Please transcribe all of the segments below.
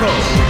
Input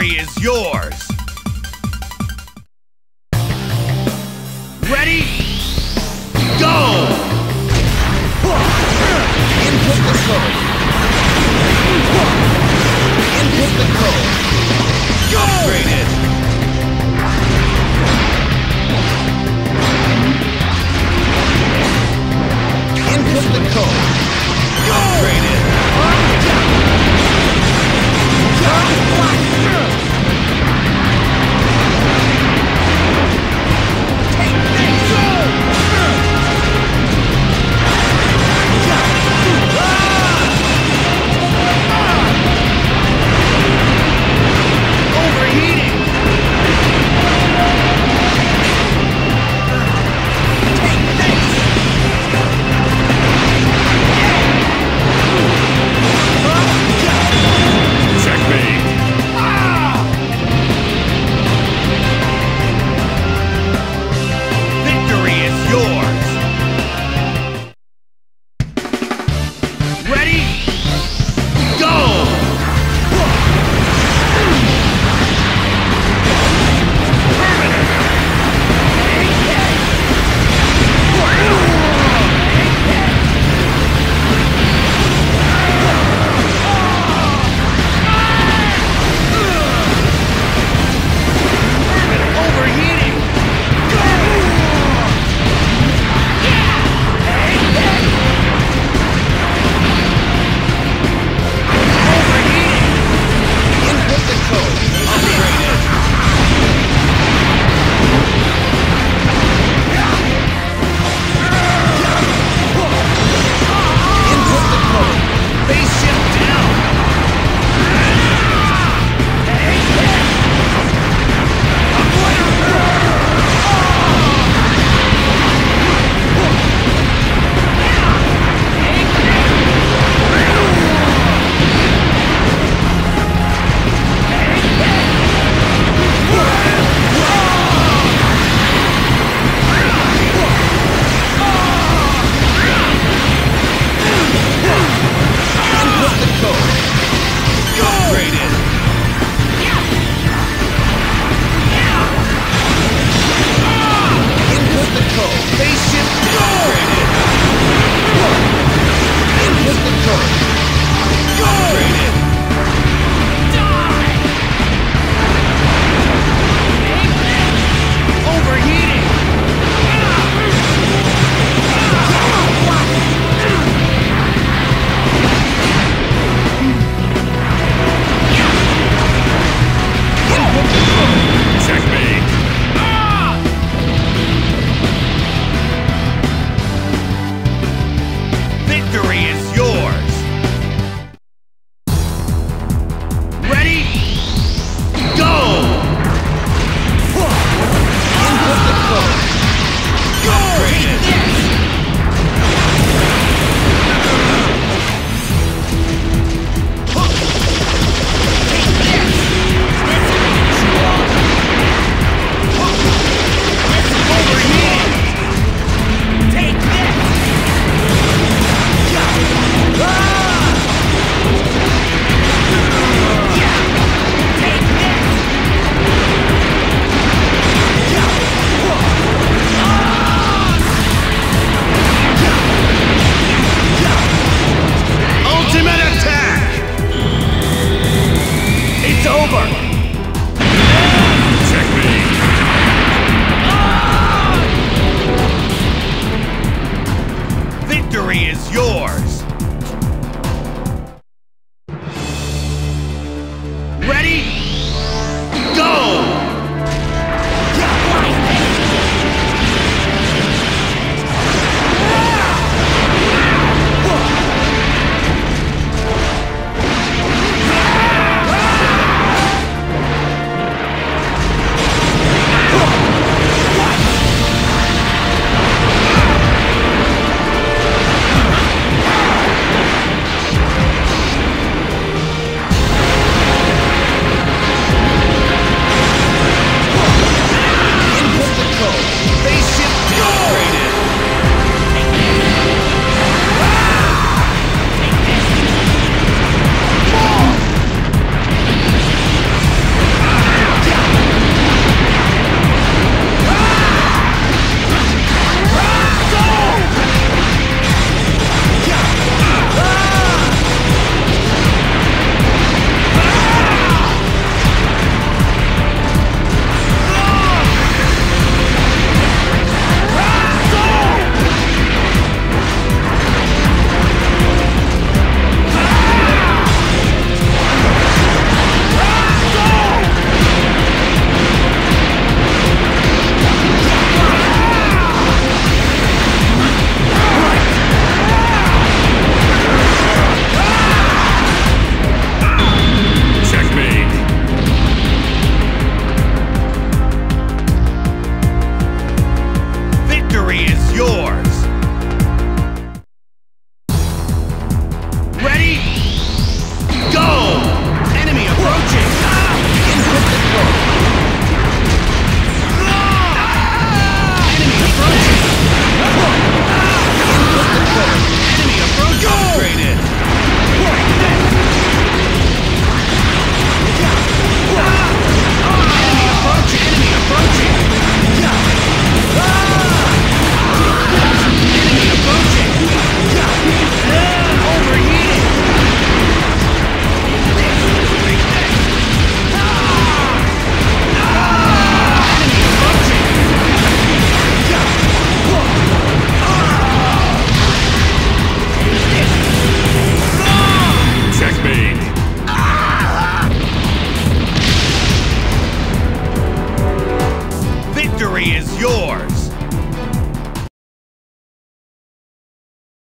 Is yours!